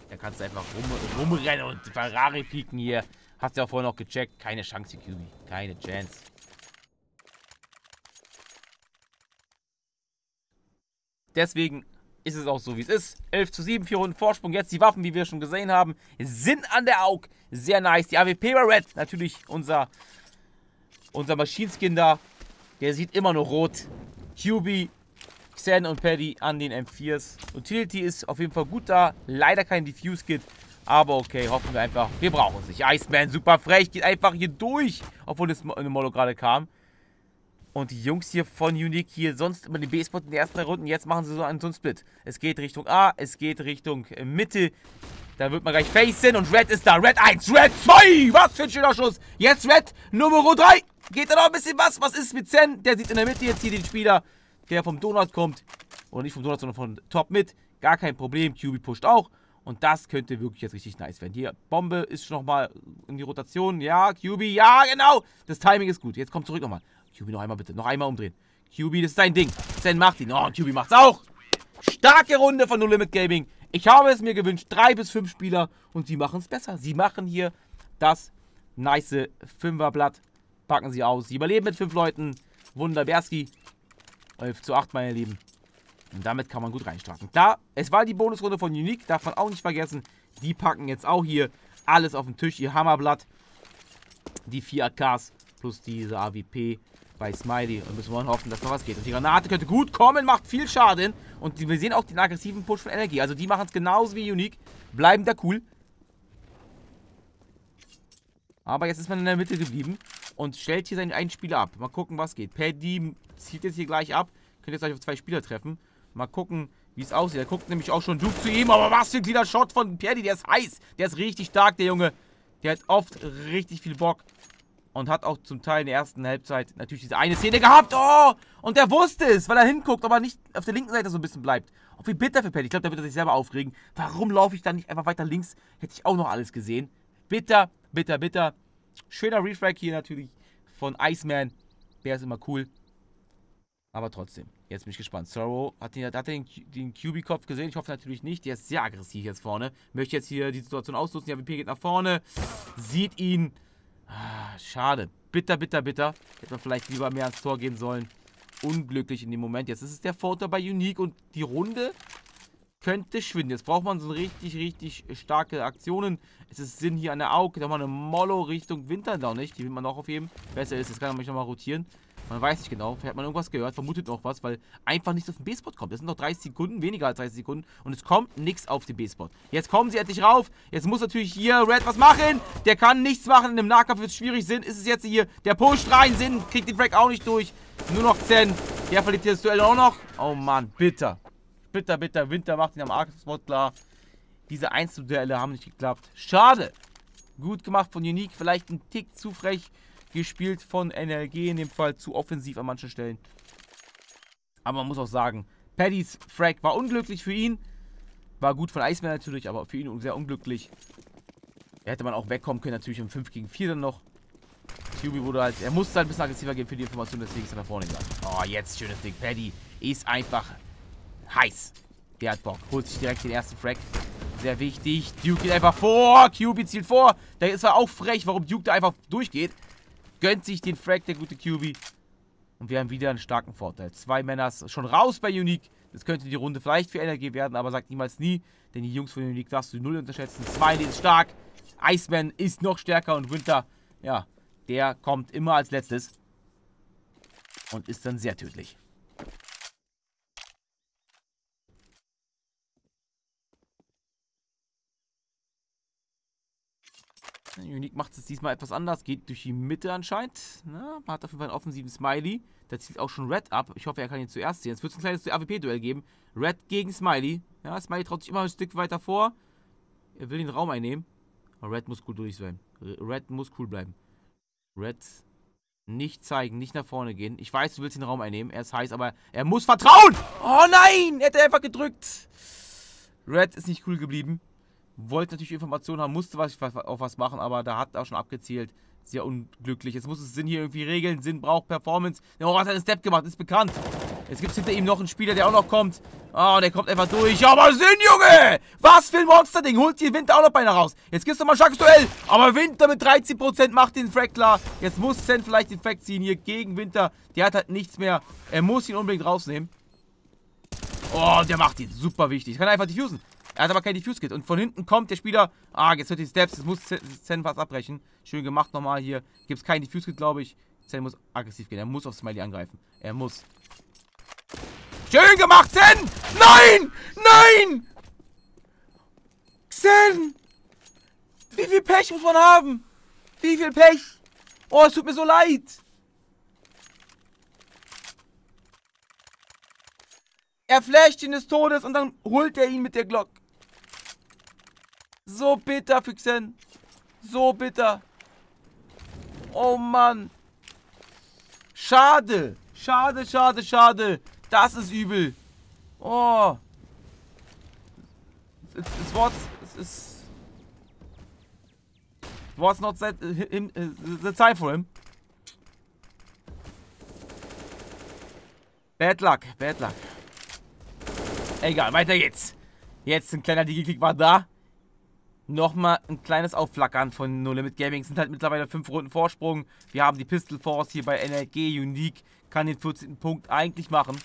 da kannst du einfach rum, rumrennen und Ferrari pieken hier. Hast du ja vorhin noch gecheckt. Keine Chance, QB. Keine Chance. Deswegen ist es auch so, wie es ist. 11 zu 7, 4 Runden Vorsprung. Jetzt die Waffen, wie wir schon gesehen haben, sind an der Aug. Sehr nice. Die AWP bei Red, natürlich unser, unser Maschinenskin da. Der sieht immer noch rot. QB, Xen und Paddy an den M4s. Utility ist auf jeden Fall gut da. Leider kein Diffuse-Kit. Aber okay, hoffen wir einfach. Wir brauchen es nicht. Iceman, super frech. Geht einfach hier durch. Obwohl das eine Molo gerade kam. Und die Jungs hier von Unique hier sonst immer den B-Spot in den ersten drei Runden. Jetzt machen sie so einen, so einen Split. Es geht Richtung A, es geht Richtung äh, Mitte. Da wird man gleich facen und Red ist da. Red 1, Red 2. Was für ein schöner Schuss. Jetzt Red Nummer 3. Geht da noch ein bisschen was? Was ist mit Zen? Der sieht in der Mitte jetzt hier den Spieler, der vom Donut kommt. Oder nicht vom Donut, sondern von Top mit. Gar kein Problem. QB pusht auch. Und das könnte wirklich jetzt richtig nice werden. Hier, Bombe ist schon nochmal in die Rotation. Ja, QB, ja, genau. Das Timing ist gut. Jetzt kommt zurück nochmal. QB, noch einmal bitte. Noch einmal umdrehen. QB, das ist dein Ding. Zen macht ihn. Oh, QB macht's auch. Starke Runde von No Limit Gaming. Ich habe es mir gewünscht. Drei bis fünf Spieler und sie machen es besser. Sie machen hier das nice Fünferblatt. Packen sie aus. Sie überleben mit fünf Leuten. Wunderberski. 11 zu 8, meine Lieben. Und damit kann man gut reinstarten. Klar, es war die Bonusrunde von Unique. Darf man auch nicht vergessen. Die packen jetzt auch hier alles auf den Tisch. Ihr Hammerblatt. Die 4 AKs plus diese AWP bei Smiley. Und müssen wir hoffen, dass noch was geht. Und die Granate könnte gut kommen, macht viel Schaden. Und wir sehen auch den aggressiven Push von Energie. Also die machen es genauso wie Unique. Bleiben da cool. Aber jetzt ist man in der Mitte geblieben und stellt hier seinen einen Spieler ab. Mal gucken, was geht. Paddy zieht jetzt hier gleich ab. Könnt jetzt gleich auf zwei Spieler treffen. Mal gucken, wie es aussieht. Er guckt nämlich auch schon Duke zu ihm. Aber was für ein kleiner Shot von Paddy. Der ist heiß. Der ist richtig stark, der Junge. Der hat oft richtig viel Bock. Und hat auch zum Teil in der ersten Halbzeit natürlich diese eine Szene gehabt. Oh! Und der wusste es, weil er hinguckt, aber nicht auf der linken Seite so ein bisschen bleibt. Auch wie bitter für Paddy. Ich glaube, da wird er sich selber aufregen. Warum laufe ich dann nicht einfach weiter links? Hätte ich auch noch alles gesehen. Bitter, bitter, bitter. Schöner Refrag hier natürlich von Iceman. Der ist immer cool. Aber trotzdem, jetzt bin ich gespannt. Sorrow, hat, den, hat den, den QB-Kopf gesehen? Ich hoffe natürlich nicht. Der ist sehr aggressiv jetzt vorne. Möchte jetzt hier die Situation ausnutzen. Der WP geht nach vorne. Sieht ihn. Ah, schade. Bitter, bitter, bitter. Hätte man vielleicht lieber mehr ans Tor gehen sollen. Unglücklich in dem Moment. Jetzt ist es der Vorteil bei Unique und die Runde könnte schwinden. Jetzt braucht man so richtig, richtig starke Aktionen. Es ist Sinn hier an der Auge. Da mal eine Mollo Richtung Winter da nicht. Die will man auch aufheben. Besser ist, jetzt kann man mich nochmal rotieren. Man weiß nicht genau. Vielleicht hat man irgendwas gehört, vermutet noch was, weil einfach nichts auf den B-Spot kommt. Das sind noch 30 Sekunden, weniger als 30 Sekunden. Und es kommt nichts auf den B-Spot. Jetzt kommen sie endlich rauf. Jetzt muss natürlich hier Red was machen. Der kann nichts machen. In dem Nahkampf wird es schwierig. Sinn ist es jetzt hier. Der Push rein. Sinn kriegt den Frag auch nicht durch. Nur noch Zen. Der verliert hier das Duell auch noch. Oh Mann, bitter. Bitter, bitter. Winter macht ihn am Arc-Spot klar. Diese Einzelduelle haben nicht geklappt. Schade. Gut gemacht von Unique. Vielleicht ein Tick zu frech gespielt von NLG. In dem Fall zu offensiv an manchen Stellen. Aber man muss auch sagen, Paddys Frag war unglücklich für ihn. War gut von Iceman natürlich, aber für ihn sehr unglücklich. Da hätte man auch wegkommen können, natürlich im 5 gegen 4 dann noch. QB wurde halt, er musste halt ein bisschen aggressiver gehen für die Information, deswegen ist er nach vorne gegangen. Oh, jetzt schönes Ding. Paddy ist einfach heiß. Der hat Bock. Holt sich direkt den ersten Frag. Sehr wichtig. Duke geht einfach vor. QB zielt vor. Da ist er auch frech, warum Duke da einfach durchgeht. Gönnt sich den Frag, der gute QB. Und wir haben wieder einen starken Vorteil. Zwei Männer schon raus bei Unique. Das könnte die Runde vielleicht für NRG werden, aber sagt niemals nie. Denn die Jungs von Unique darfst du null unterschätzen. Smiley ist stark. Iceman ist noch stärker und Winter, ja, der kommt immer als letztes. Und ist dann sehr tödlich. Unique macht es diesmal etwas anders, geht durch die Mitte anscheinend. Na, man hat auf jeden Fall einen offensiven Smiley. Da zieht auch schon Red ab. Ich hoffe, er kann ihn zuerst sehen. Jetzt wird es ein kleines AWP-Duell geben. Red gegen Smiley. Ja, Smiley traut sich immer ein Stück weiter vor. Er will den Raum einnehmen. Aber Red muss cool durch sein. Red muss cool bleiben. Red Nicht zeigen, nicht nach vorne gehen. Ich weiß, du willst den Raum einnehmen. Er ist heiß, aber er muss vertrauen. Oh nein, er hat einfach gedrückt. Red ist nicht cool geblieben. Wollte natürlich Informationen haben, musste was, auf was machen, aber da hat er auch schon abgezielt. Sehr unglücklich. Jetzt muss es Sinn hier irgendwie regeln. Sinn braucht Performance. Der oh, hat einen Step gemacht, ist bekannt. Jetzt gibt es hinter ihm noch einen Spieler, der auch noch kommt. Oh, der kommt einfach durch. Aber Sinn, Junge! Was für ein Monster-Ding. Holt hier Winter auch noch beinahe raus. Jetzt gibt's nochmal ein starkes Duell. Aber Winter mit 13% macht den Frag klar. Jetzt muss Zen vielleicht den Frag ziehen hier gegen Winter. Der hat halt nichts mehr. Er muss ihn unbedingt rausnehmen. Oh, der macht ihn. Super wichtig. Kann einfach diffusen. Er hat aber kein Diffuse-Kit. Und von hinten kommt der Spieler. Ah, jetzt hört die Steps. Jetzt muss Zen was abbrechen. Schön gemacht nochmal hier. Gibt es kein Diffuse-Kit, glaube ich. Zen muss aggressiv gehen. Er muss auf Smiley angreifen. Er muss. Schön gemacht, Zen! Nein! Nein! Xen! Wie viel Pech muss man haben? Wie viel Pech? Oh, es tut mir so leid. Er flasht ihn des Todes und dann holt er ihn mit der Glock. So bitter für Xen. So bitter. Oh Mann. Schade. Schade, schade, schade. Das ist übel. Oh. It's, it's what's... It's, it's was not that, him, the time for him. Bad luck, bad luck. Egal, weiter geht's. Jetzt ein kleiner Digi-Klick war da. Nochmal ein kleines Aufflackern von No Limit Gaming. Es sind halt mittlerweile 5 Runden Vorsprung. Wir haben die Pistol Force hier bei NLG Unique. Kann den 14. Punkt eigentlich machen.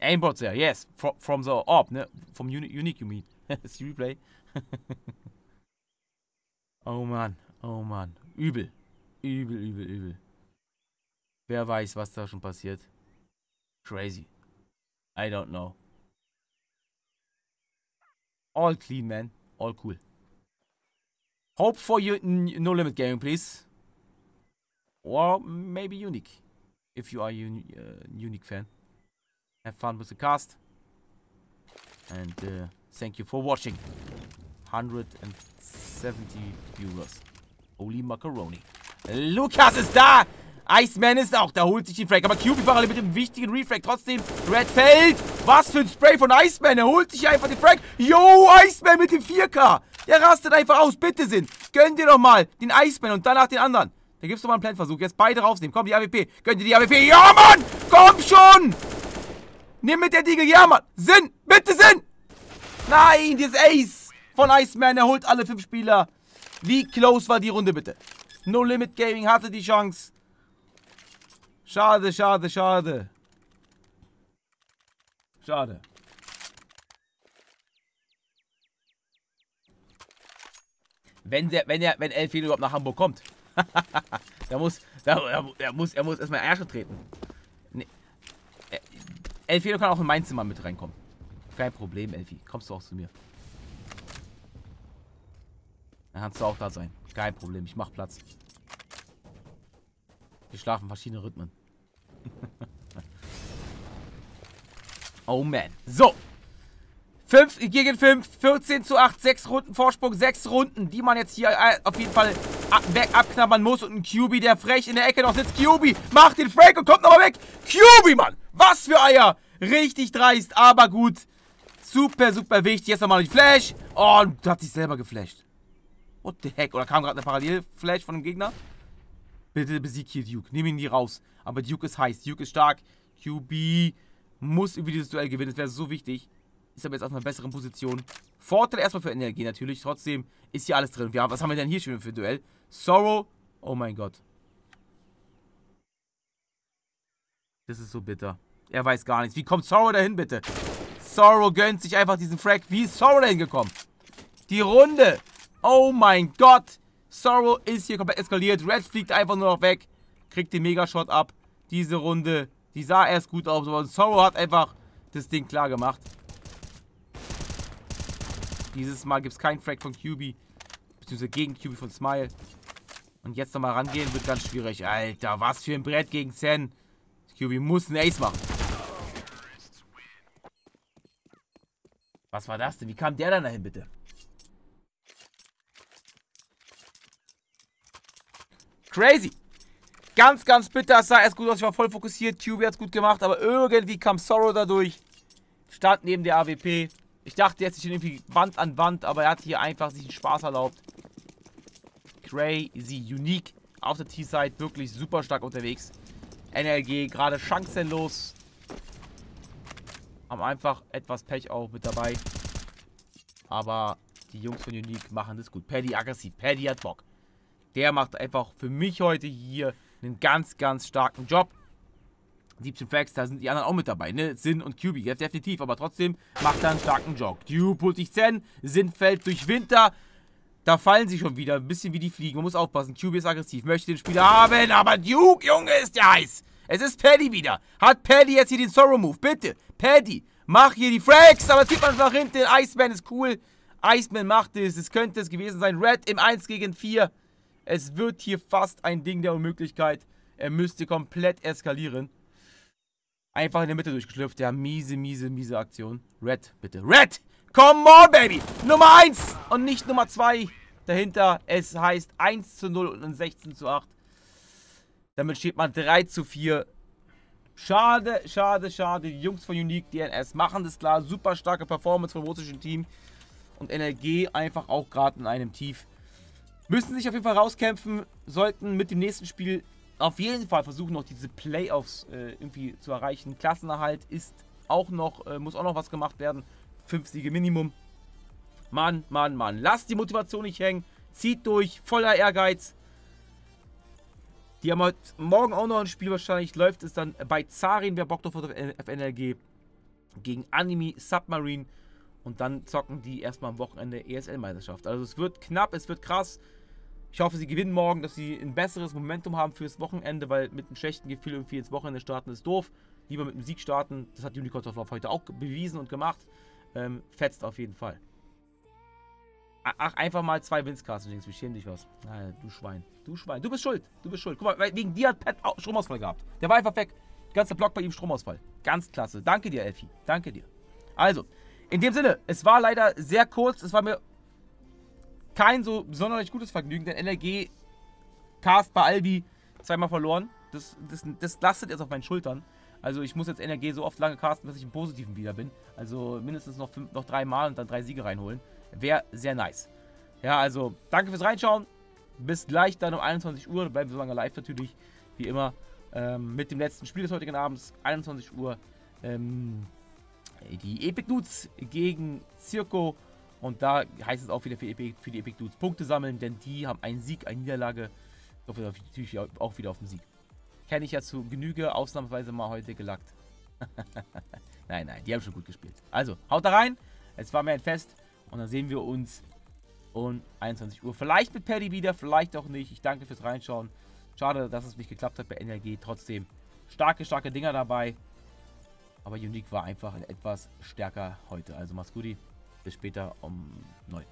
Aimbots there, yes. From, from the orb, ne? Vom Uni Unique, you mean. das Replay. oh Mann, oh Mann. Übel. Übel, übel, übel. Wer weiß, was da schon passiert. Crazy. I don't know. All clean, man. All cool. Hope for you, no limit gaming, please. Or maybe unique. If you are a uh, unique fan. Have fun with the cast. And uh, thank you for watching. 170 viewers. Holy Macaroni. Lukas is da! Iceman ist auch da, holt sich den Frag. Aber QB parallel mit dem wichtigen Refrag. Trotzdem, Red fällt. Was für ein Spray von Iceman. Er holt sich einfach den Frag. Yo, Iceman mit dem 4K. Der rastet einfach aus. Bitte, Sinn. Gönn dir doch mal den Iceman und danach den anderen. Da gibt's doch mal einen Planversuch. Jetzt beide rausnehmen. Komm, die AWP. Gönn dir die AWP. Ja, Mann! Komm schon! Nimm mit der Diegel. Ja, Mann. Sinn. Bitte, Sinn. Nein, dieses Ace von Iceman. Er holt alle fünf Spieler. Wie close war die Runde, bitte? No Limit Gaming hatte die Chance. Schade, schade, schade. Schade. Wenn der, wenn er, wenn Elfino überhaupt nach Hamburg kommt. der muss, der, er, muss, er muss erstmal Ärsche treten. Nee. Elfino kann auch in mein Zimmer mit reinkommen. Kein Problem, Elfi. Kommst du auch zu mir. Dann kannst du auch da sein. Kein Problem, ich mach Platz. Wir schlafen verschiedene Rhythmen. oh man. So. 5 gegen 5, 14 zu 8, 6 Runden Vorsprung, 6 Runden, die man jetzt hier äh, auf jeden Fall weg abknabbern muss. Und ein QB, der frech in der Ecke noch sitzt. QB macht den Frank und kommt nochmal weg. QB, Mann. Was für Eier. Richtig dreist, aber gut. Super, super wichtig. Jetzt nochmal die Flash. Oh, und hat sich selber geflasht. What the heck? Oder kam gerade eine Parallel-Flash von dem Gegner? Bitte besieg hier Duke. Nimm ihn nie raus. Aber Duke ist heiß. Duke ist stark. QB muss über dieses Duell gewinnen. Das wäre so wichtig. Ist aber jetzt auf einer besseren Position. Vorteil erstmal für NLG natürlich. Trotzdem ist hier alles drin. Ja, was haben wir denn hier schon für ein Duell? Sorrow. Oh mein Gott. Das ist so bitter. Er weiß gar nichts. Wie kommt Sorrow dahin, bitte? Sorrow gönnt sich einfach diesen Frag. Wie ist Sorrow dahin gekommen? Die Runde. Oh mein Gott. Sorrow ist hier komplett eskaliert. Red fliegt einfach nur noch weg. Kriegt den Megashot ab. Diese Runde, die sah erst gut aus, aber Sorrow hat einfach das Ding klar gemacht. Dieses Mal gibt es keinen Frag von QB. Beziehungsweise gegen QB von Smile. Und jetzt nochmal rangehen wird ganz schwierig. Alter, was für ein Brett gegen Zen. QB muss einen Ace machen. Was war das denn? Wie kam der dann dahin, bitte? Crazy. Ganz, ganz bitter. Es sah erst gut aus. Ich war voll fokussiert. QB hat es gut gemacht. Aber irgendwie kam Sorrow dadurch. Stand neben der AWP. Ich dachte, er hätte sich irgendwie Wand an Wand. Aber er hat hier einfach sich einen Spaß erlaubt. Crazy. Unique. Auf der T-Side. Wirklich super stark unterwegs. NLG gerade chancenlos. Haben einfach etwas Pech auch mit dabei. Aber die Jungs von Unique machen das gut. Paddy aggressiv. Paddy hat Bock. Der macht einfach für mich heute hier einen ganz, ganz starken Job. 17 Facts, da sind die anderen auch mit dabei, ne? Sin und QB, jetzt definitiv, aber trotzdem macht er einen starken Job. Dupe holt sich Zen, Sin fällt durch Winter. Da fallen sie schon wieder, ein bisschen wie die Fliegen. Man muss aufpassen, QB ist aggressiv, möchte den Spieler haben, aber Duke, Junge, ist der heiß. Es ist Paddy wieder. Hat Paddy jetzt hier den Sorrow-Move? Bitte, Paddy, mach hier die Frags, aber zieht man nach hinten. Iceman ist cool. Iceman macht es. Es könnte es gewesen sein. Red im 1 gegen 4. Es wird hier fast ein Ding der Unmöglichkeit. Er müsste komplett eskalieren. Einfach in der Mitte durchgeschlüpft. Ja, miese, miese, miese Aktion. Red, bitte. Red! Come on, Baby! Nummer 1 und nicht Nummer 2 dahinter. Es heißt 1 zu 0 und 16 zu 8. Damit steht man 3 zu 4. Schade, schade, schade. Die Jungs von Unique DNS machen das klar. Super starke Performance vom russischen Team. Und NLG einfach auch gerade in einem Tief. Müssen sich auf jeden Fall rauskämpfen, sollten mit dem nächsten Spiel auf jeden Fall versuchen, noch diese Playoffs äh, irgendwie zu erreichen. Klassenerhalt ist auch noch, äh, muss auch noch was gemacht werden. Fünf Siege Minimum. Mann, Mann, Mann. Lasst die Motivation nicht hängen. Zieht durch, voller Ehrgeiz. Die haben heute morgen auch noch ein Spiel wahrscheinlich. Läuft es dann bei Zarin, wer Bock drauf hat auf NLG. Gegen Anime Submarine. Und dann zocken die erstmal am Wochenende ESL-Meisterschaft. Also es wird knapp, es wird krass. Ich hoffe, sie gewinnen morgen, dass sie ein besseres Momentum haben fürs Wochenende, weil mit einem schlechten Gefühl irgendwie ins Wochenende starten ist doof. Lieber mit einem Sieg starten. Das hat Unicorns of Love heute auch bewiesen und gemacht. Ähm, fetzt auf jeden Fall. Ach, einfach mal zwei Windscasts übrigens. Wir schämen dich was. Ah, du Schwein. Du Schwein. Du bist schuld. Du bist schuld. Guck mal, wegen dir hat Pat Stromausfall gehabt. Der war einfach weg. Ganzer Block bei ihm Stromausfall. Ganz klasse. Danke dir, Elfi. Danke dir. Also, in dem Sinne, es war leider sehr kurz. Es war mir kein so sonderlich gutes Vergnügen, denn NRG Cast bei Albi zweimal verloren. Das, das, das lastet jetzt auf meinen Schultern. Also ich muss jetzt NRG so oft lange casten, dass ich im Positiven wieder bin. Also mindestens noch, fünf, noch drei Mal und dann drei Siege reinholen. Wäre sehr nice. Ja, also danke fürs Reinschauen. Bis gleich dann um 21 Uhr. Bleiben wir so lange live natürlich, wie immer. Ähm, mit dem letzten Spiel des heutigen Abends, 21 Uhr. Ähm, die Epic Dudes gegen Circo. Und da heißt es auch wieder für, Epic, für die Epic Dudes Punkte sammeln, denn die haben einen Sieg, eine Niederlage. Ich hoffe natürlich auch wieder auf den Sieg. Kenne ich ja zu Genüge, ausnahmsweise mal heute gelackt. nein, nein, die haben schon gut gespielt. Also, haut da rein. Es war mir ein Fest. Und dann sehen wir uns um 21 Uhr. Vielleicht mit Paddy wieder, vielleicht auch nicht. Ich danke fürs Reinschauen. Schade, dass es nicht geklappt hat bei NRG. Trotzdem starke, starke Dinger dabei. Aber Unique war einfach etwas stärker heute. Also mach's gut. Bis später um 9.